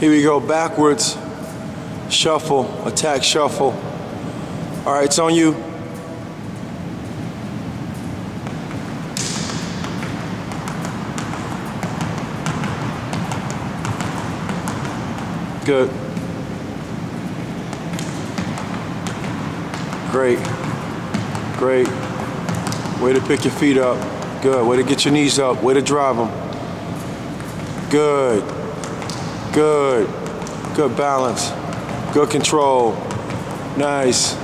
Here we go, backwards. Shuffle, attack, shuffle. All right, it's on you. Good. Great. Great. Way to pick your feet up. Good. Way to get your knees up. Way to drive them. Good. Good. Good balance. Good control. Nice.